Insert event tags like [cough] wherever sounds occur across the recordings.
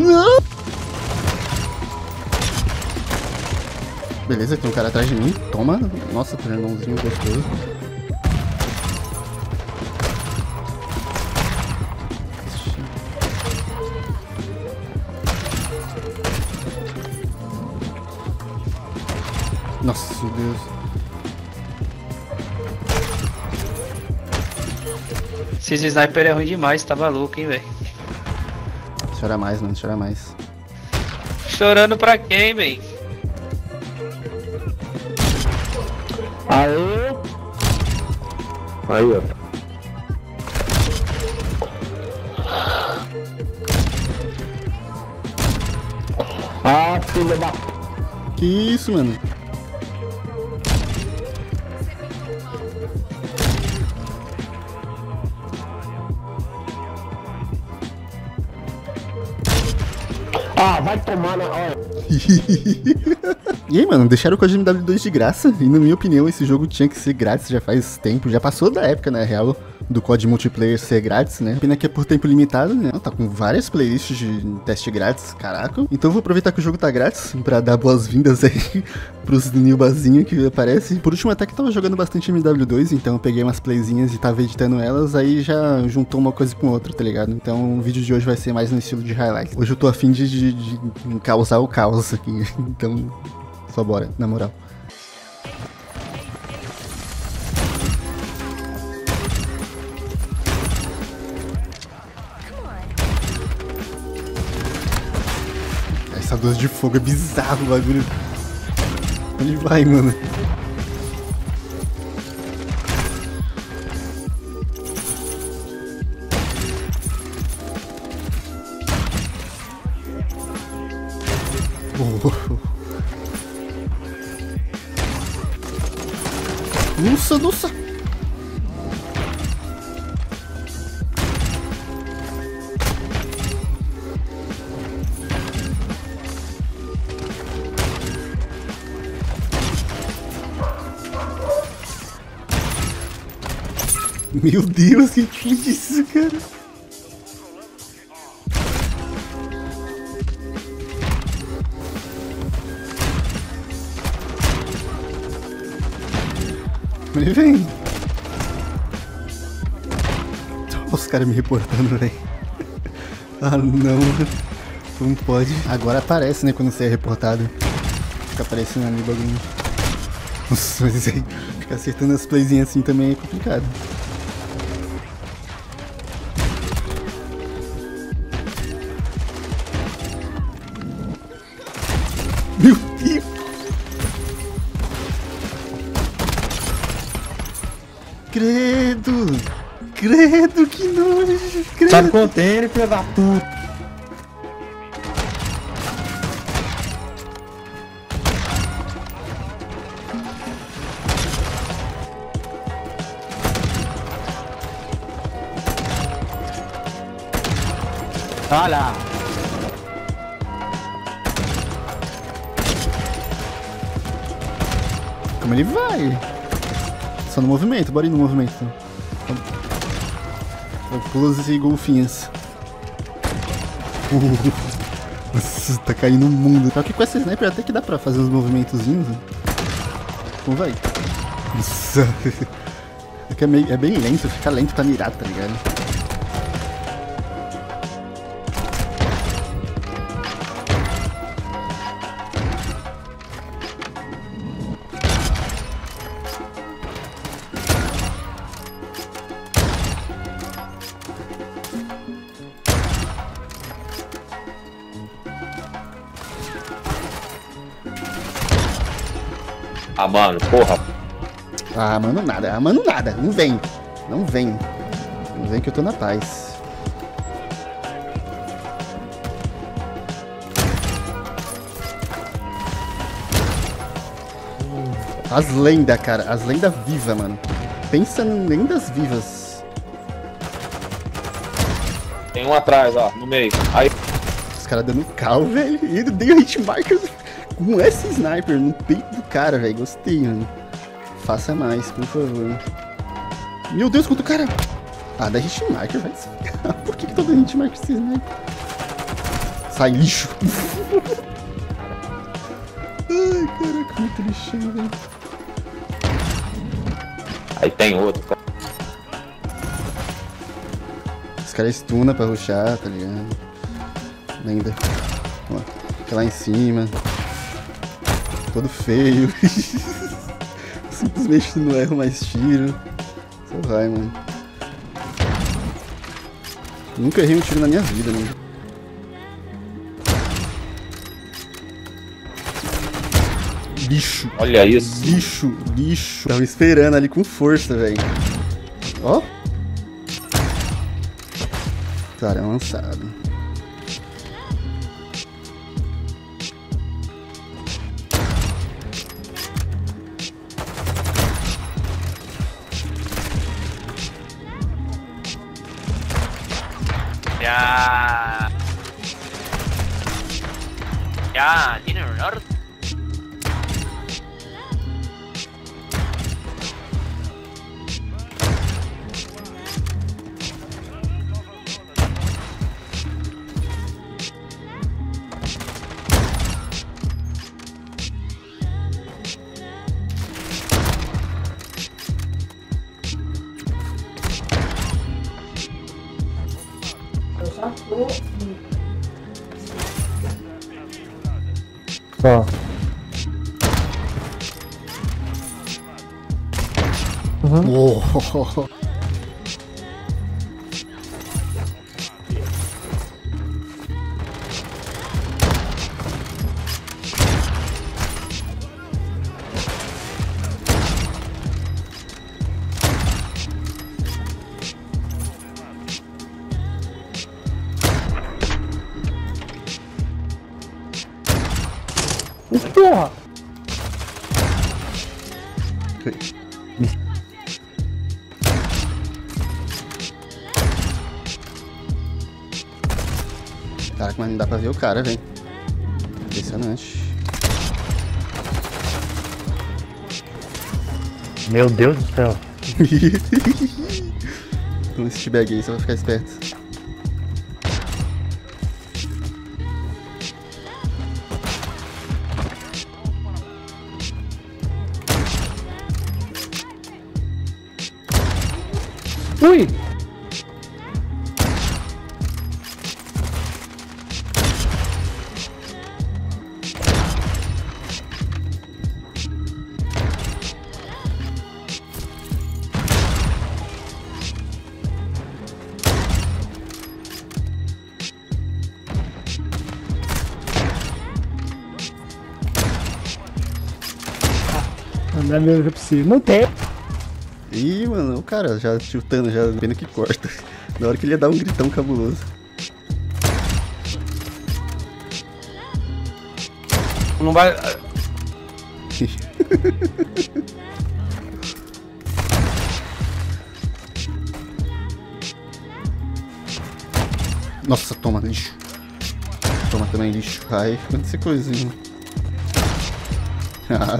Não! Beleza, tem um cara atrás de mim. Toma. Nossa, irmãozinho gostoso. Nossa, meu Deus. Esses sniper é ruim demais, tá maluco, hein, velho. Chora mais, mano, chora mais. Chorando pra quem, velho? Aê! Aí, ó. Ah, filha da... Que isso, mano? Ah, vai tomar na... [laughs] Olha. e aí, mano, deixaram o código MW2 de graça? E na minha opinião, esse jogo tinha que ser grátis já faz tempo. Já passou da época, na real, do código multiplayer ser grátis, né? Pena que é por tempo limitado, né? Tá com várias playlists de teste grátis, caraca. Então vou aproveitar que o jogo tá grátis pra dar boas-vindas aí [laughs] pros newbazinhos que aparecem. Por último, até que tava jogando bastante MW2, então eu peguei umas playzinhas e tava editando elas, aí já juntou uma coisa com outra, tá ligado? Então o vídeo de hoje vai ser mais no estilo de highlight. Hoje eu tô afim de, de, de causar o caos aqui, [laughs] então só bora, na moral. Dose de fogo é bizarro o bagulho. Onde vai, mano? Oh. Nossa, nossa! Meu Deus, que é isso, cara? Ele vem. Os caras me reportando, velho. Ah, não. Não pode. Agora aparece, né, quando você é reportado. Fica aparecendo ali o bagulho. Nossa, mas aí, ficar acertando as playzinhas assim também é complicado. Credo! Credo, que nojo! Credo! Do container, filha da puta. Olha! Como ele vai? No movimento, bora ir no movimento. Pulas e golfinhas. Uh, [laughs] nossa, tá caindo o mundo. Só que com essa sniper até que dá pra fazer uns movimentozinhos. Né? Como vai? Nossa. [laughs] É, é, meio, é bem lento, fica lento pra mirar, tá ligado? Ah, mano, porra. Ah, mano, nada. Ah, mano, nada. Não vem. Não vem. Não vem que eu tô na paz. As lendas, cara. As lendas vivas, mano. Pensa em lendas vivas. Tem um atrás, ó, no meio. Aí. Os caras dando cal, velho. E ele deu hitmarker com esse sniper no peito do cara, velho. Gostei, mano. Faça mais, por favor. Meu Deus, quanto cara. Ah, da hitmarker, vai. [laughs] Por que, que dando hitmarker esse sniper? Sai, lixo. [laughs] Ai, caraca, muito lixinho, velho. Aí tem outro. cara. Os caras stuna pra ruxar, tá ligado? Ainda. Ó, fica lá em cima. Todo feio. [laughs] Simplesmente não erro mais tiro. Só vai, mano. Nunca errei um tiro na minha vida, mano. Lixo, Olha isso. lixo, lixo. Tava esperando ali com força, velho. Ó. Cara, lançado. Ya. Ya, tiene 는얼 Ó. Oh. Porra! Caraca, mas não dá pra ver o cara, velho. Impressionante. Meu Deus do céu. Com esse bag aí, só vai ficar esperto. Ui! Não é mesmo possível. Não tem. Ih, mano, o cara já chutando, já vendo que corta. [laughs] Na hora que ele ia dar um gritão cabuloso. Não vai. [laughs] Nossa, toma, lixo. Toma também, lixo. Ai, essa coisinha. [laughs] Ah,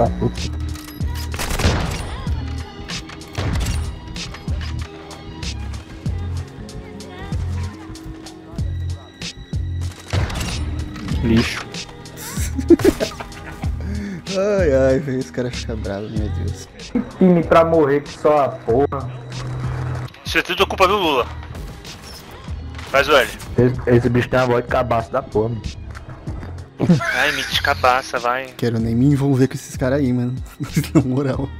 Tá, puta. Lixo. [laughs] ai, ai, velho, esse cara fica bravo, meu Deus. Time pra morrer que só a porra. Isso é tudo culpa do Lula. Faz o L. Esse, esse bicho tem a voz de cabaço da porra. mano. Ai, me descabaça, vai. Quero nem me envolver com esses caras aí, mano. [laughs] Na moral.